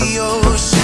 the ocean.